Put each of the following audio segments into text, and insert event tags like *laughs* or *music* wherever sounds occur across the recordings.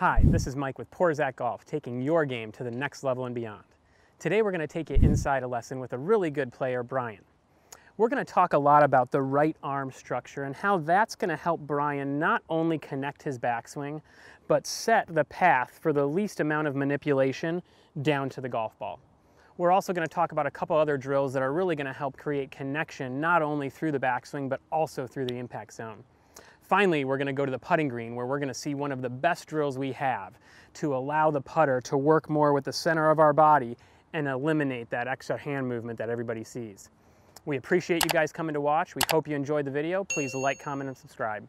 Hi, this is Mike with Porzak Golf, taking your game to the next level and beyond. Today we're going to take you inside a lesson with a really good player, Brian. We're going to talk a lot about the right arm structure and how that's going to help Brian not only connect his backswing, but set the path for the least amount of manipulation down to the golf ball. We're also going to talk about a couple other drills that are really going to help create connection not only through the backswing, but also through the impact zone. Finally, we're going to go to the putting green where we're going to see one of the best drills we have to allow the putter to work more with the center of our body and eliminate that extra hand movement that everybody sees. We appreciate you guys coming to watch. We hope you enjoyed the video. Please like, comment, and subscribe.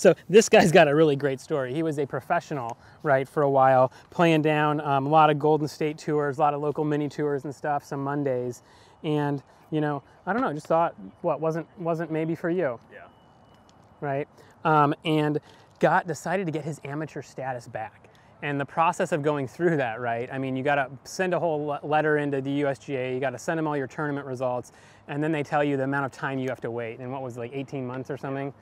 So this guy's got a really great story. He was a professional, right, for a while, playing down um, a lot of Golden State tours, a lot of local mini tours and stuff, some Mondays, and you know, I don't know, just thought, what wasn't wasn't maybe for you, Yeah. right? Um, and got decided to get his amateur status back. And the process of going through that, right? I mean, you got to send a whole le- letter into the USGA. You got to send them all your tournament results, and then they tell you the amount of time you have to wait. And what was it, like 18 months or something?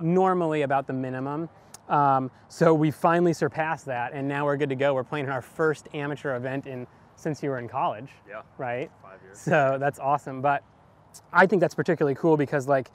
Normally about the minimum. Um, so we finally surpassed that, and now we're good to go. We're playing in our first amateur event in since you were in college, Yeah. right? Five years. So that's awesome. But I think that's particularly cool because, like,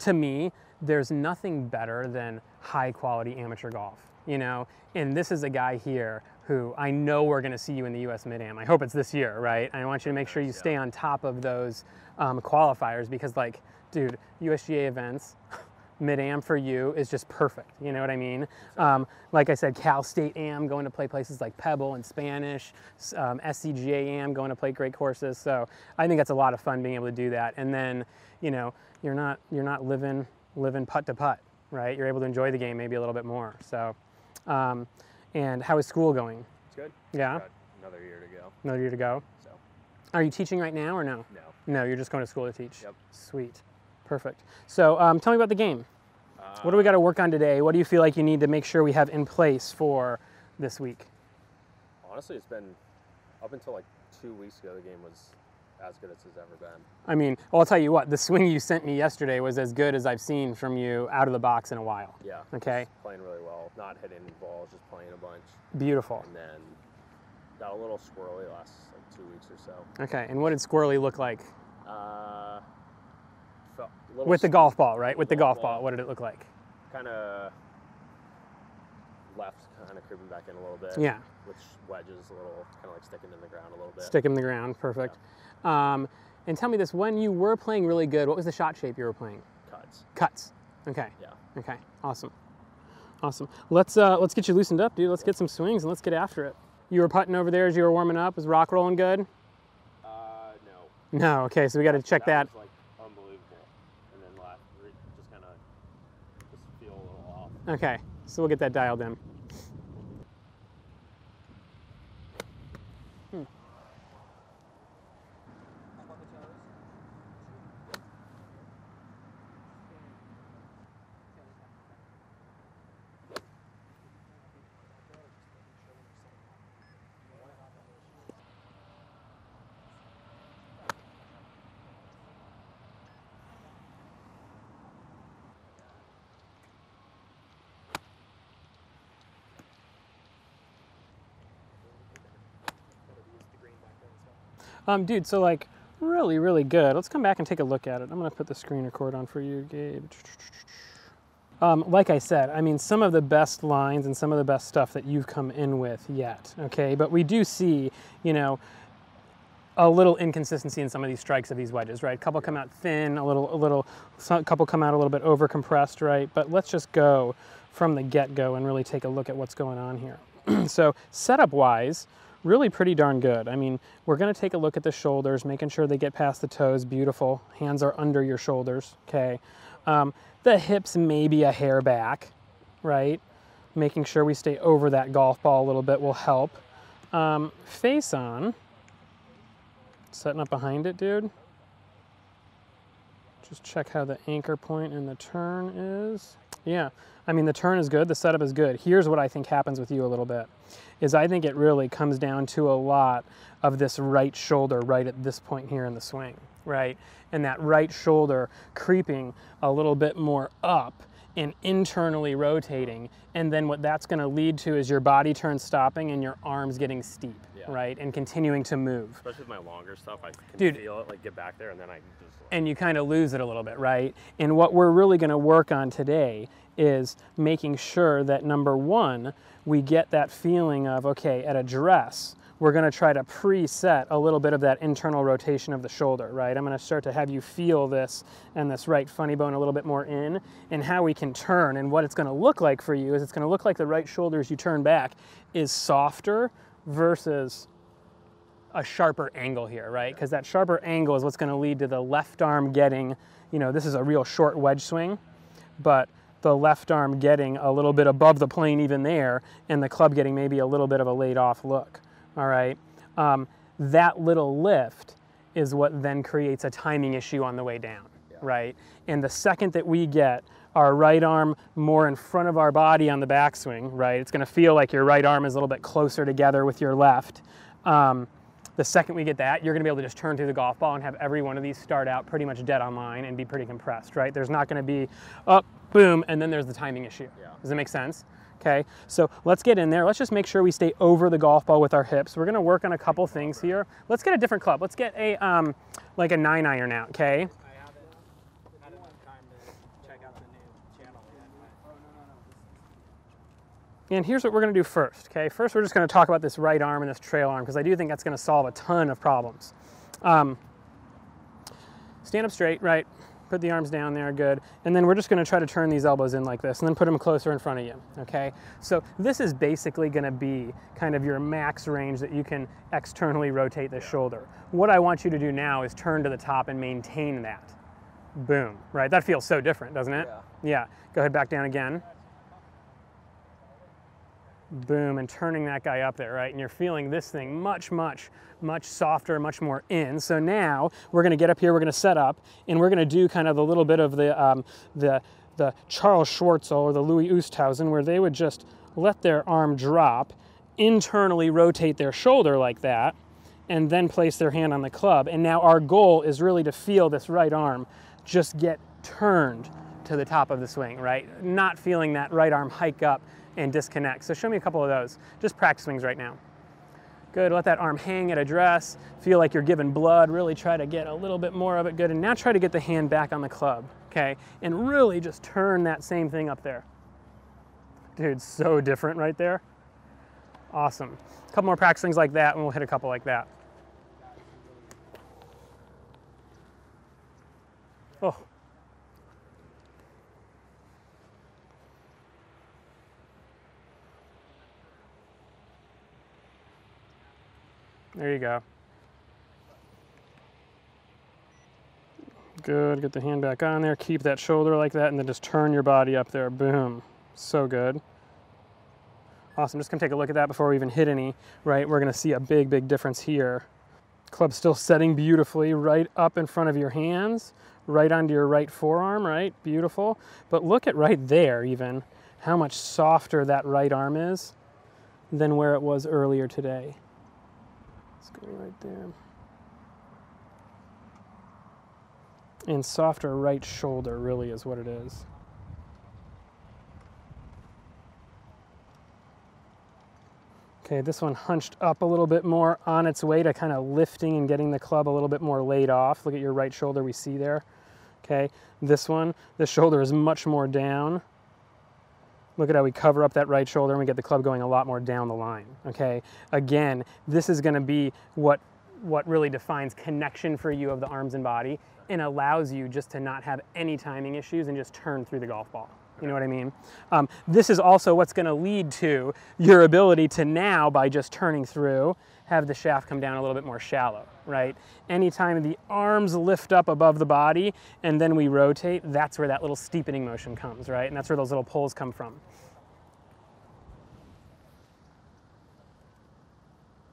to me, there's nothing better than high quality amateur golf, you know? And this is a guy here who I know we're going to see you in the US Mid Am. I hope it's this year, right? I want you to make sure you yeah. stay on top of those um, qualifiers because, like, dude, USGA events. *laughs* Mid Am for you is just perfect. You know what I mean? Um, like I said, Cal State Am going to play places like Pebble and Spanish, um, SCGA Am going to play great courses. So I think that's a lot of fun being able to do that. And then, you know, you're not you're not living living putt to putt, right? You're able to enjoy the game maybe a little bit more. So, um, and how is school going? It's good. Yeah, Got another year to go. another year to go. So Are you teaching right now or no? no. No, you're just going to school to teach. Yep. Sweet, perfect. So um, tell me about the game. What do we got to work on today? What do you feel like you need to make sure we have in place for this week? Honestly, it's been up until like two weeks ago. The game was as good as it's ever been. I mean, well, I'll tell you what, the swing you sent me yesterday was as good as I've seen from you out of the box in a while. Yeah. Okay. playing really well. Not hitting balls, just playing a bunch, Beautiful. and then got a little squirrely last like two weeks or so. Okay, and what did Squirrely look like? Uh, felt a little With the golf ball, right? With the Golf golf ball, ball. what did it look like? Kind of left, kind of creeping back in a little bit. Yeah, Which wedges a little, kind of like sticking in the ground a little bit. stick in the ground, perfect. Um, and tell me this, when you were playing really good, what was the shot shape you were playing? Cuts. Cuts. Okay. Yeah. Okay. Awesome. Awesome. Let's uh, let's get you loosened up, dude. Let's get some swings and let's get after it. You were putting over there as you were warming up. Was rock rolling good? Uh, no. No. Okay. So we got to check that. was like unbelievable. And then last, re- just kind of just feel a little off. Okay. So we'll get that dialed in. Um, dude, so like really, really good. Let's come back and take a look at it. I'm gonna put the screen record on for you, Gabe. Um, like I said, I mean, some of the best lines and some of the best stuff that you've come in with yet, okay? But we do see, you know, a little inconsistency in some of these strikes of these wedges, right? A couple come out thin, a little, a little, some, couple come out a little bit over compressed, right? But let's just go from the get go and really take a look at what's going on here. *clears throat* so, setup wise, really pretty darn good. I mean, we're to take a look at the shoulders, making sure they get past the toes. Beautiful. Hands are under your shoulders, okay? Um, the hips maybe a hair back, right? Making sure we stay over that golf ball a little bit will help. Um, face on, setting up behind it, dude. Just check how the anchor point and the turn is. Yeah, I mean, the turn is good, the setup is good. Here's what I think happens with you a little bit, is I think it really comes down to a lot of this right shoulder right at this point here in the swing. right? And that right shoulder creeping a little bit more up and internally rotating. And then what that's going to lead to is your body turn stopping and your arms getting steep. Right? And continuing to move. Especially with my longer stuff, I can Dude. feel it like get back there, and then I just and you kind of lose it a little bit, right? And what we're really going to work on today is making sure that number one, we get that feeling of, okay, at address, we're going to try to preset a little bit of that internal rotation of the shoulder, right? I'm going to start to have you feel this and this right funny bone a little bit more in, and how we can turn. And what it's going to look like for you is it's going to look like the right shoulder as you turn back is softer versus a sharper angle here, right? Because that sharper angle is what's going to lead to the left arm getting, you know, this is a real short wedge swing, but the left arm getting a little bit above the plane even there, and the club getting maybe a little bit of a laid off look, all right? Um, that little lift is what then creates a timing issue on the way down, right? And the second that we get our right arm more in front of our body on the backswing, right? It's going to feel like your right arm is a little bit closer together with your left. Um, the second we get that, you're going to be able to just turn through the golf ball and have every one of these start out pretty much dead on line and be pretty compressed, right? There's not going to be up, boom, and then there's the timing issue. Yeah. Does that make sense? Okay, so let's get in there. Let's just make sure we stay over the golf ball with our hips. We're going to work on a couple things here. Let's get a different club. Let's get a um, like a nine iron out. Okay. I haven't had enough time to check out the new channel yet. And here's what we're going to do first. Okay, first we're just going to talk about this right arm and this trail arm because I do think that's going to solve a ton of problems. Um, stand up straight, right? Put the arms down there, good. And then we're just going to try to turn these elbows in like this and then put them closer in front of you. Okay, so this is basically going to be kind of your max range that you can externally rotate the shoulder. What I want you to do now is turn to the top and maintain that. Boom, right? That feels so different, doesn't it? Yeah. Go ahead, back down again boom, and turning that guy up there, right? And you're feeling this thing much, much, much softer, much more in. So now we're gonna get up here, we're gonna set up, and we're gonna do kind of a little bit of the, um, the, the Charles Schwartzel or the Louis Oosthuizen, where they would just let their arm drop, internally rotate their shoulder like that, and then place their hand on the club. And now our goal is really to feel this right arm just get turned to the top of the swing, right? Not feeling that right arm hike up and disconnect. So show me a couple of those. Just practice swings right now. Good, let that arm hang at address. Feel like you're giving blood. Really try to get a little bit more of it. Good, and now try to get the hand back on the club, okay? And really just turn that same thing up there. Dude, so different right there. Awesome. A couple more practice swings like that, and we'll hit a couple like that. Oh. There you go. Good. Get the hand back on there. Keep that shoulder like that, and then just turn your body up there. Boom. So good. Awesome. Just gonna take a look at that before we even hit any. Right. We're gonna see a big, big difference here. Club still setting beautifully right up in front of your hands, right onto your right forearm. Right. Beautiful. But look at right there, even how much softer that right arm is than where it was earlier today. Let's go right there. And softer right shoulder really is what it is. Okay, this one hunched up a little bit more on its way to kind of lifting and getting the club a little bit more laid off. Look at your right shoulder we see there. Okay, this one, the shoulder is much more down. Look at how we cover up that right shoulder and we get the club going a lot more down the line. Okay, again, this is going to be what what really defines connection for you of the arms and body and allows you just to not have any timing issues and just turn through the golf ball. You know what I mean? Um, this is also what's going to lead to your ability to now, by just turning through, have the shaft come down a little bit more shallow, right? Anytime the arms lift up above the body and then we rotate, that's where that little steepening motion comes, right? And that's where those little pulls come from.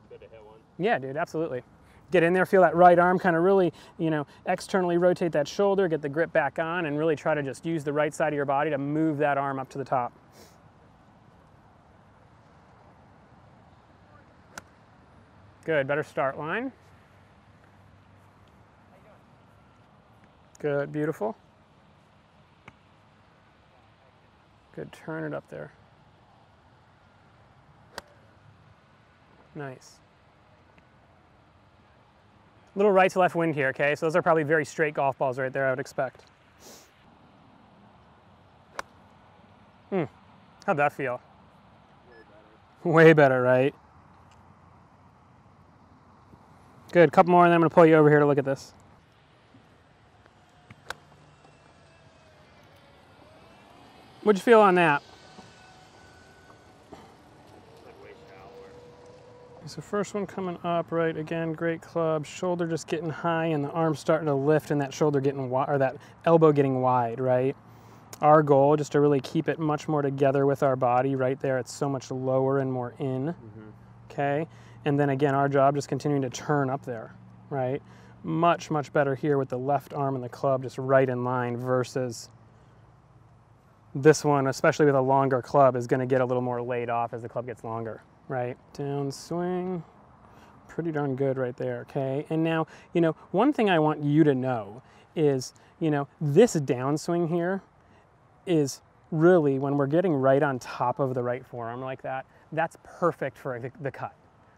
Good to hit one. Yeah, dude, absolutely. Get in there, feel that right arm kind of really, you know, externally rotate that shoulder, get the grip back on, and really try to just use the right side of your body to move that arm up to the top. Good, better start line. Good, beautiful. Good, turn it up there. Nice. Little right to left wind here, okay? So those are probably very straight golf balls right there, I would expect. Hmm, how'd that feel? Way better, right? Good, couple more and then I'm gonna pull you over here to look at this. What'd you feel on that? Like way shallower. So first one coming up, right? Again, great club. Shoulder just getting high, and the arm starting to lift, and that shoulder getting wide, or that elbow getting wide, right? Our goal just to really keep it much more together with our body. Right there, it's so much lower and more in. Mm-hmm. Okay, and then again, our job just continuing to turn up there, right? Much much better here with the left arm and the club just right in line versus this one, especially with a longer club, is going to get a little more laid off as the club gets longer, right? downswing. Pretty darn good right there, okay? And now, you know, one thing I want you to know is, you know, this downswing here is really when we're getting right on top of the right forearm like that, that's perfect for the, cut,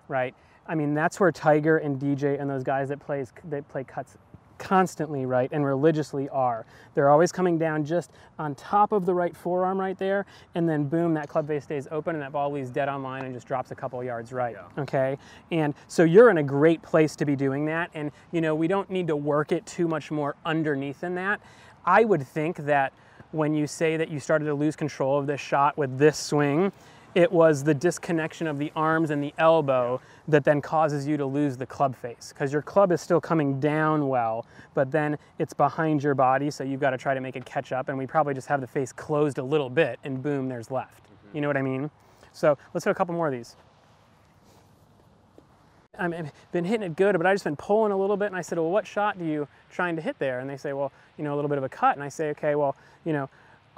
right? I mean, that's where Tiger and DJ and those guys that plays that play cuts constantly, right, and religiously are. They're always coming down just on top of the right forearm right there, and then boom, that club face stays open and that ball leaves dead on line and just drops a couple yards right. Yeah. Okay? And so you're in a great place to be doing that. And you know, we don't need to work it too much more underneath than that. I would think that when you say that you started to lose control of this shot with this swing, it was the disconnection of the arms and the elbow that then causes you to lose the club face because your club is still coming down well, but then it's behind your body, so you've got to try to make it catch up. And we probably just have the face closed a little bit, and boom, there's left. Mm-hmm. You know what I mean? So let's do a couple more of these. I've been hitting it good, but I just been pulling a little bit. And I said, well, what shot do you trying to hit there? And they say, well, you know, a little bit of a cut. And I say, okay, well, you know,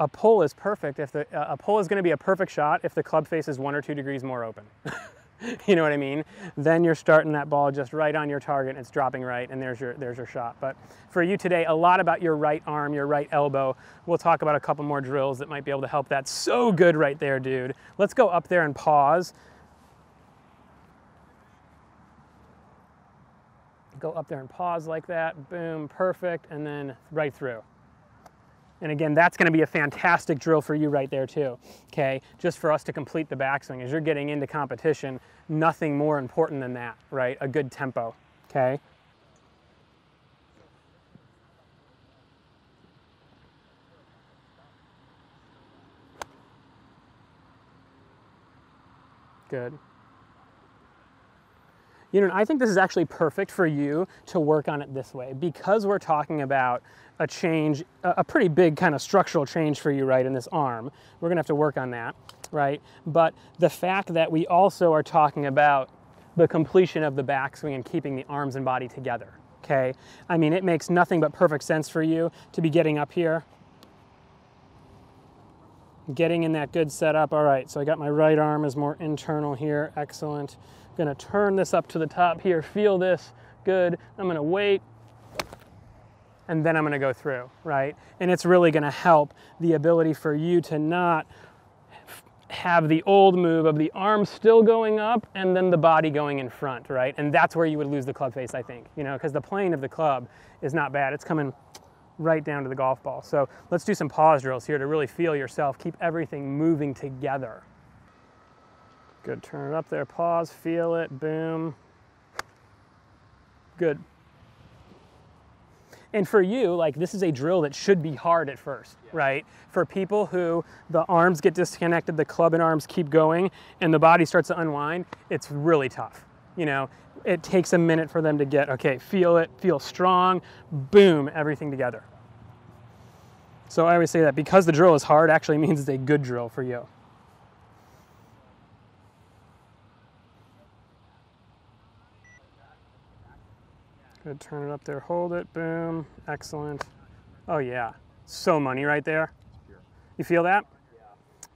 a pull is perfect if the a pull is going to be a perfect shot if the club face is one or two degrees more open. *laughs* you know what I mean? Then you're starting that ball just right on your target. And it's dropping right, and there's your there's your shot. But for you today, a lot about your right arm, your right elbow. We'll talk about a couple more drills that might be able to help that. So good right there, dude. Let's go up there and pause. Go up there and pause like that. Boom, perfect, and then right through. And again, that's going to be a fantastic drill for you right there too. Okay, just for us to complete the backswing as you're getting into competition, nothing more important than that, right? A good tempo. Okay. Good. You know, I think this is actually perfect for you to work on it this way because we're talking about a change, a pretty big kind of structural change for you, right, in this arm. We're gonna have to work on that, right? But the fact that we also are talking about the completion of the backswing and keeping the arms and body together, okay? I mean, it makes nothing but perfect sense for you to be getting up here, getting in that good setup. All right, so I got my right arm is more internal here. Excellent. Gonna turn this up to the top here. Feel this. Good. I'm gonna wait. And then I'm gonna go through, right? And it's really gonna help the ability for you to not have the old move of the arm still going up and then the body going in front, right? And that's where you would lose the club face, I think, you know, because the plane of the club is not bad. It's coming right down to the golf ball. So let's do some pause drills here to really feel yourself. Keep everything moving together. Good, turn it up there, pause, feel it, boom. Good. And for you, like this is a drill that should be hard at first, right? For people who the arms get disconnected, the club and arms keep going, and the body starts to unwind, it's really tough. You know, it takes a minute for them to get, okay, feel it, feel strong, boom, everything together. So I always say that because the drill is hard actually *laughs* means it's a good drill for you. Good, turn it up there, hold it, boom, excellent. Oh yeah, so money right there. You feel that? Yeah.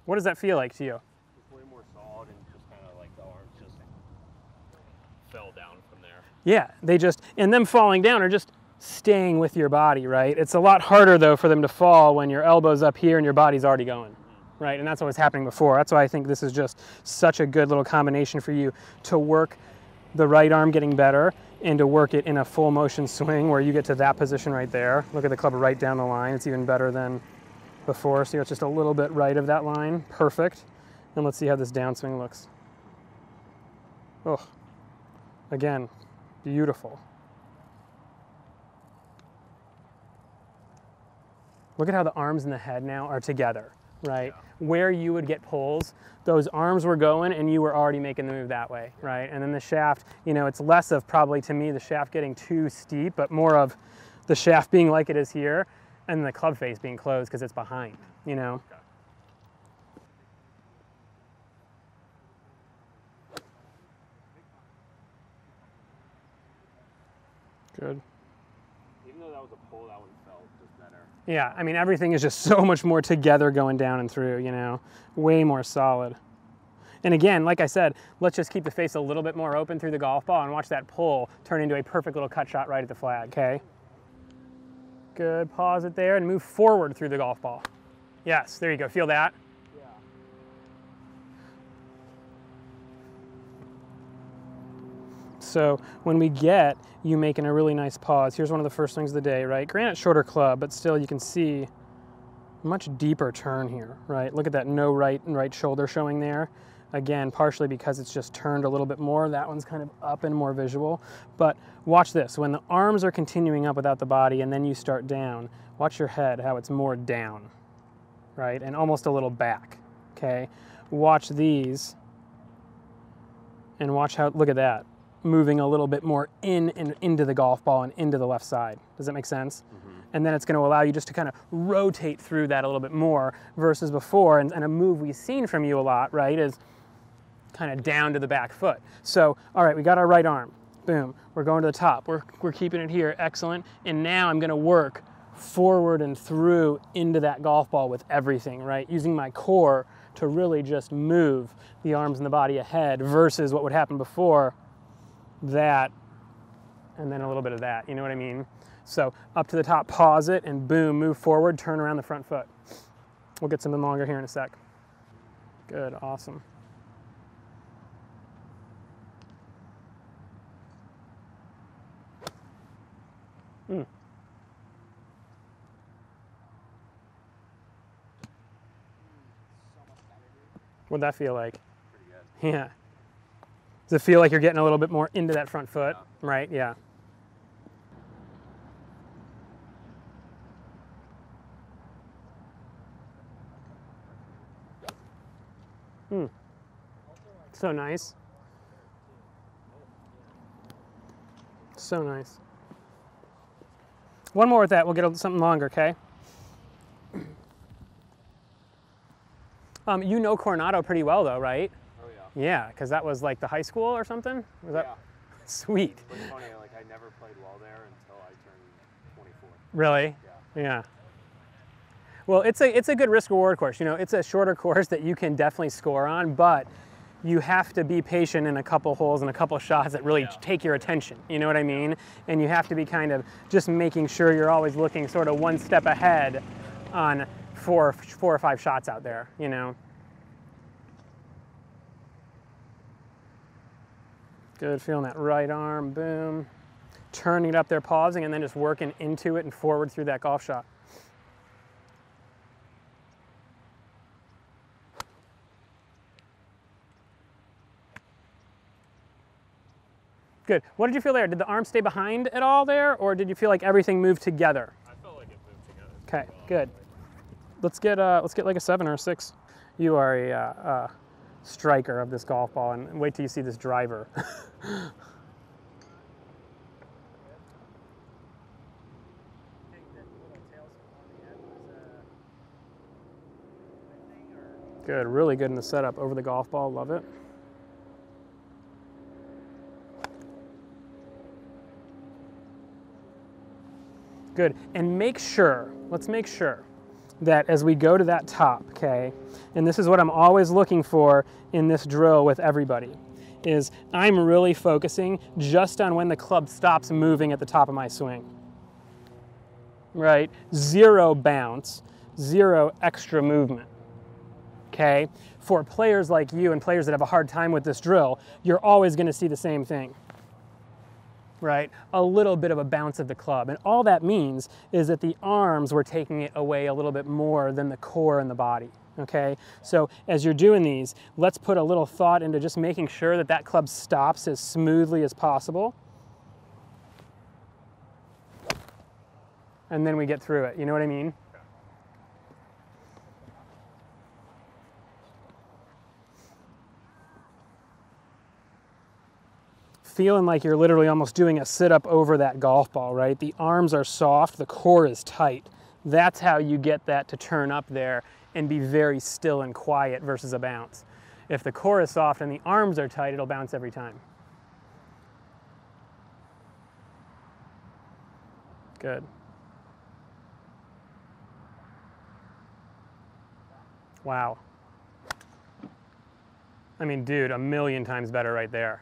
What does that feel like to you? It's way more solid and just kind of like the arms just fell down from there. Yeah, they just, and them falling down are just staying with your body, right? It's a lot harder though for them to fall when your elbow's up here and your body's already going, mm-hmm. right? And that's what was happening before. That's why I think this is just such a good little combination for you to work the right arm getting better and to work it in a full motion swing where you get to that position right there. Look at the club right down the line. It's even better than before. So it's just a little bit right of that line. Perfect. And let's see how this downswing looks. Oh, again, beautiful. Look at how the arms and the head now are together, right? Where you would get pulls, those arms were going and you were already making the move that way, right? And then the shaft, you know, it's less of probably to me the shaft getting too steep, but more of the shaft being like it is here and the club face being closed because it's behind, you know? Good. Even though that was a pull, that one felt just better. Yeah, I mean, everything is just *laughs* so much more together going down and through, you know, way more solid. And again, like I said, let's just keep the face a little bit more open through the golf ball and watch that pull turn into a perfect little cut shot right at the flag, okay? Good, pause it there and move forward through the golf ball. Yes, there you go, feel that? So when we get you making a really nice pause, here's one of the first things of the day, right? Granite shorter club, but still you can see much deeper turn here, right? Look at that no right and right shoulder showing there. Again, partially because it's just turned a little bit more. That one's kind of up and more visual. But watch this. When the arms are continuing up without the body and then you start down, watch your head, how it's more down, right? And almost a little back, okay? Watch these and watch how, look at that, moving a little bit more in and into the golf ball and into the left side. Does that make sense? Mm-hmm. And then it's going to allow you just to kind of rotate through that a little bit more versus before. And, and a move we've seen from you a lot, right, is kind of down to the back foot. So, all right, we got our right arm. Boom. We're going to the top. We're, we're keeping it here. Excellent. And now I'm going to work forward and through into that golf ball with everything, right? Using my core to really just move the arms and the body ahead versus what would happen before that and then a little bit of that. You know what I mean? So up to the top, pause it, and boom, move forward, turn around the front foot. We'll get something longer here in a sec. Good, awesome. Mm. So much better, dude. What'd that feel like? Pretty good. Yeah. Does it feel like you're getting a little bit more into that front foot? Right, yeah. Hmm. So nice. So nice. One more with that, we'll get something longer, okay? Um, you know Coronado pretty well, though, right? Yeah. Yeah, because that was like the high school or something. Was that yeah. sweet? It's funny, like I never played well there until I turned 24. Really? Yeah. Yeah. Well, it's a it's a good risk reward course. You know, it's a shorter *laughs* course that you can definitely score on, but you have to be patient in a couple holes and a couple shots that really Yeah. take your attention. You know what I mean? And you have to be kind of just making sure you're always looking sort of one step ahead on four four or five shots out there. You know. Good, feeling that right arm, boom. Turning it up there, pausing, and then just working into it and forward through that golf shot. Good. What did you feel there? Did the arm stay behind at all there, or did you feel like everything moved together? I felt like it moved together. Okay, good. Let's get uh, let's get like a seven or a six. You are a uh, uh, striker of this golf ball, and wait till you see this driver. *laughs* Good, really good in the setup over the golf ball. Love it. Good. And make sure, let's make sure that as we go to that top, okay, and this is what I'm always looking for in this drill with everybody, is I'm really focusing just on when the club stops moving at the top of my swing. right? Zero bounce, zero extra movement. Okay? For players like you and players that have a hard time with this drill, you're always going to see the same thing. Right? A little bit of a bounce of the club. And all that means is that the arms were taking it away a little bit more than the core and the body. Okay? So as you're doing these, let's put a little thought into just making sure that that club stops as smoothly as possible. And then we get through it. You know what I mean? Feeling like you're literally almost doing a sit up over that golf ball, right? The arms are soft, the core is tight. That's how you get that to turn up there and be very still and quiet versus a bounce. If the core is soft and the arms are tight, it'll bounce every time. Good. Wow. I mean, dude, a million times better right there.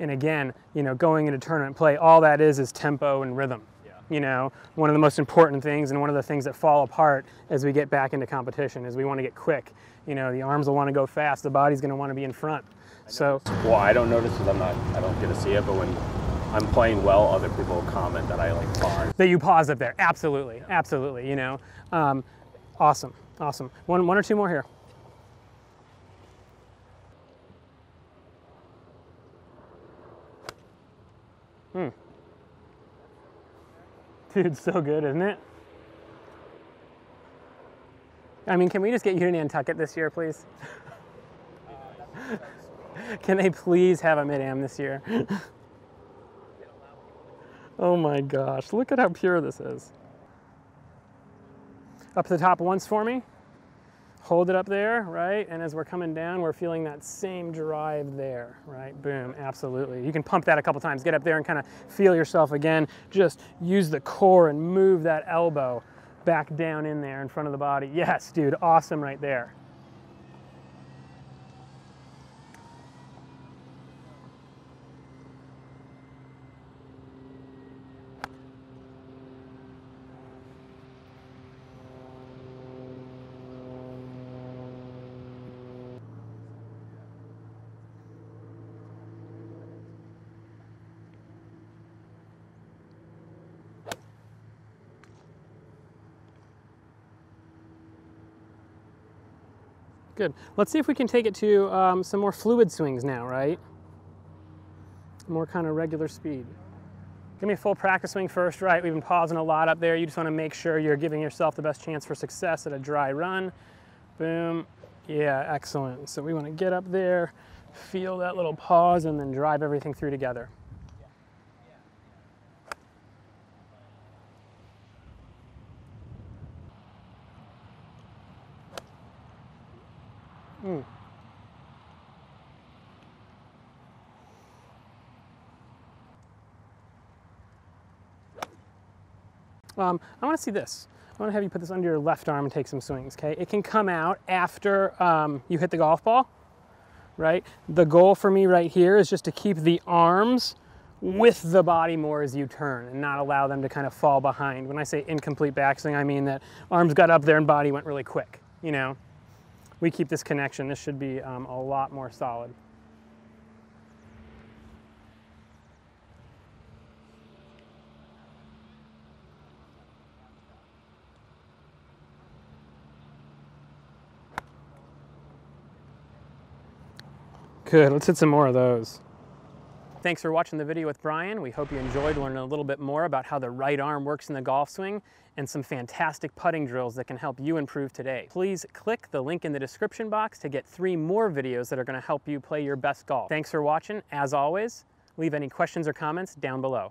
And again, you know, going into tournament play, all that is is tempo and rhythm. Yeah. You know, one of the most important things and one of the things that fall apart as we get back into competition is we want to get quick. You know, the arms will want to go fast, the body's going to want to be in front. So, Well, I don't notice because I'm not. I don't get to see it. But when I'm playing well, other people comment that I like pause. that you pause up there. Absolutely, absolutely. You know, um, awesome, awesome. One, one or two more here. *laughs* Dude, so good, isn't it? I mean, can we just get you to Nantucket this year, please? *laughs* can they please have a mid-am this year? *laughs* Oh my gosh, look at how pure this is. Up to the top once for me. Hold it up there, right? And as we're coming down, we're feeling that same drive there, right? Boom, absolutely. You can pump that a couple times. Get up there and kind of feel yourself again. Just use the core and move that elbow back down in there in front of the body. Yes, dude, awesome right there. Good. Let's see if we can take it to um, some more fluid swings now, right? More kind of regular speed. Give me a full practice swing first, right? We've been pausing a lot up there. You just want to make sure you're giving yourself the best chance for success at a dry run. Boom. Yeah, excellent. So we want to get up there, feel that little pause, and then drive everything through together. Um, I want to see this. I want to have you put this under your left arm and take some swings, okay? It can come out after um, you hit the golf ball, right? The goal for me right here is just to keep the arms with the body more as you turn and not allow them to kind of fall behind. When I say incomplete backswing, I mean that arms got up there and body went really quick, you know? We keep this connection. This should be um, a lot more solid. Good, let's hit some more of those. Thanks for watching the video with Brian. We hope you enjoyed learning a little bit more about how the right arm works in the golf swing and some fantastic putting drills that can help you improve today. Please click the link in the description box to get three more videos that are gonna help you play your best golf. Thanks for watching. As always, leave any questions or comments down below.